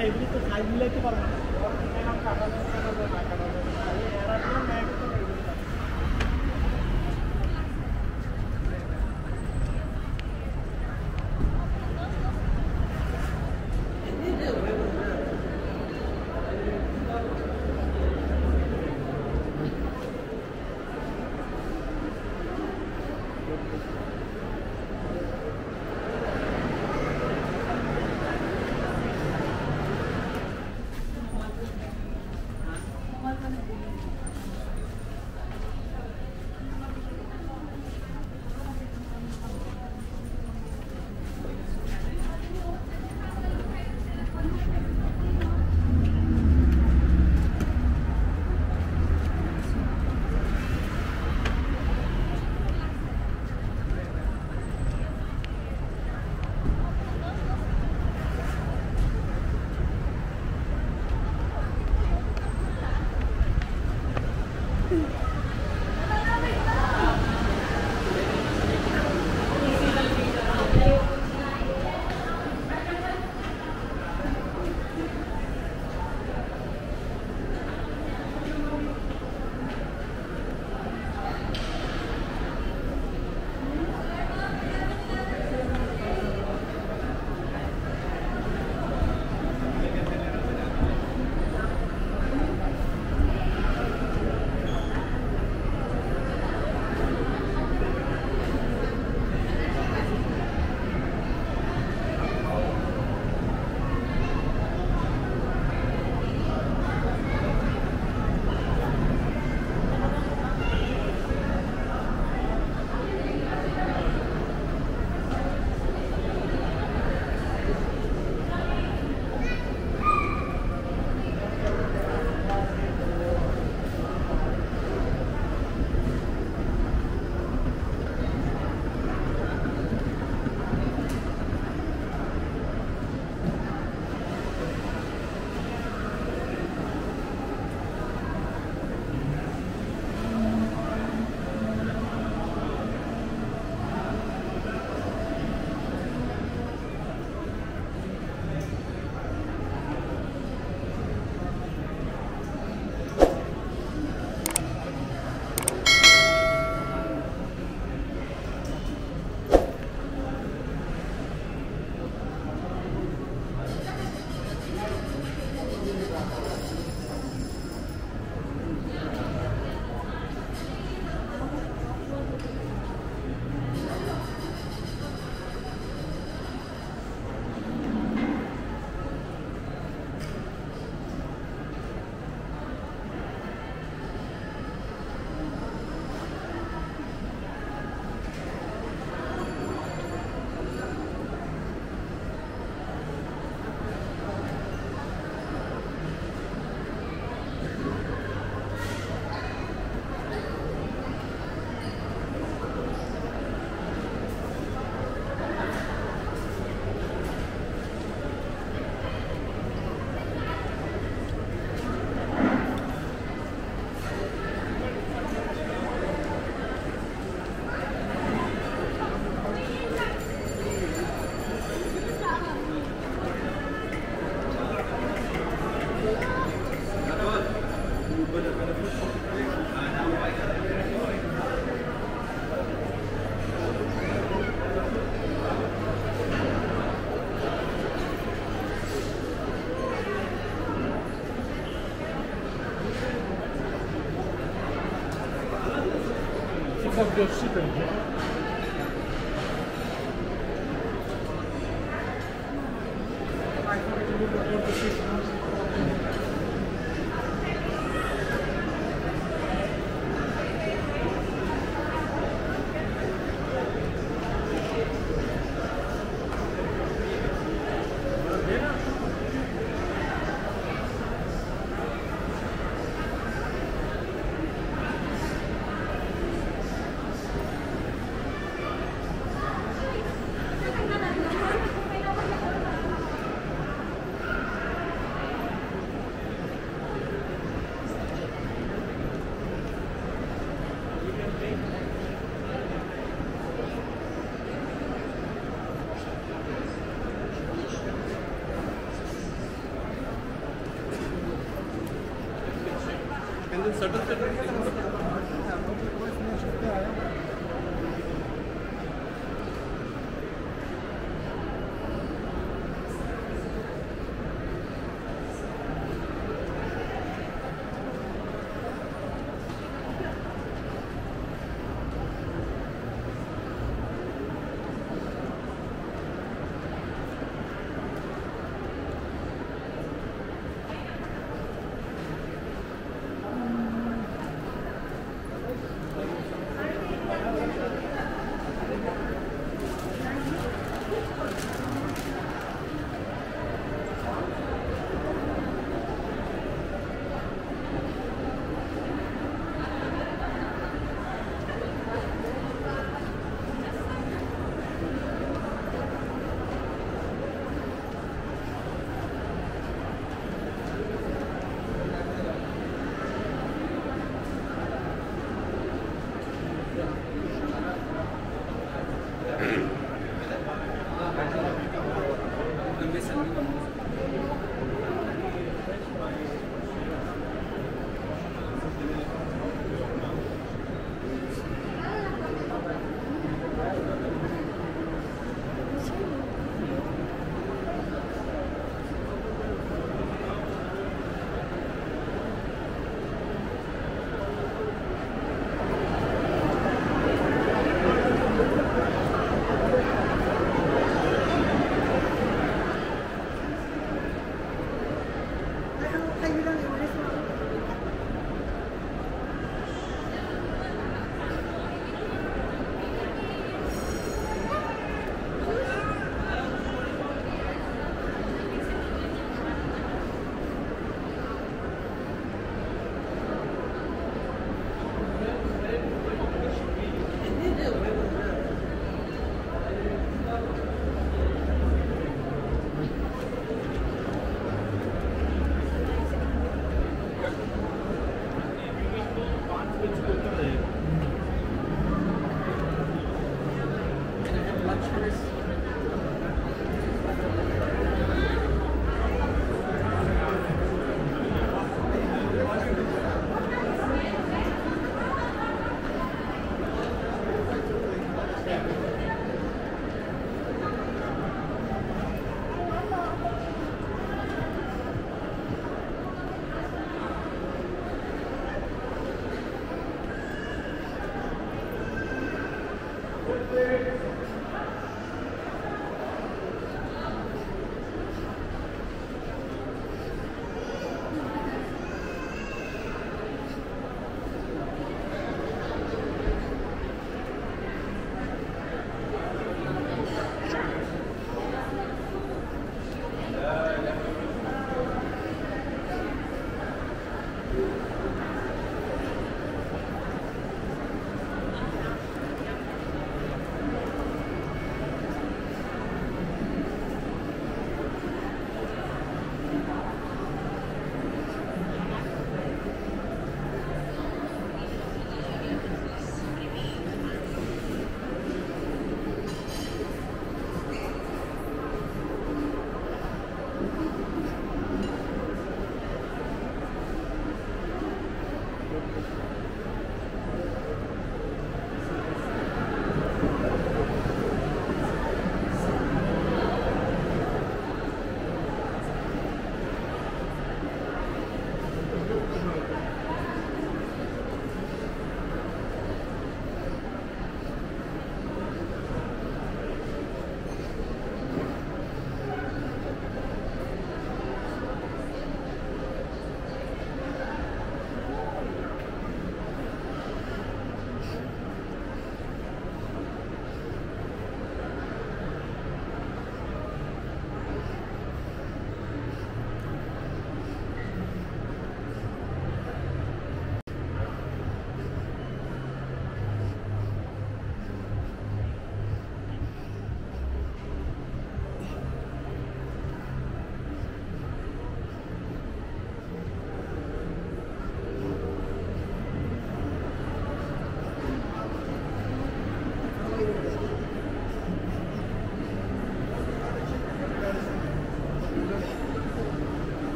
এগুলি তো খাই মিলাইতে পারবে না। 嗯。Sabrina certain certain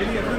Geri yakın.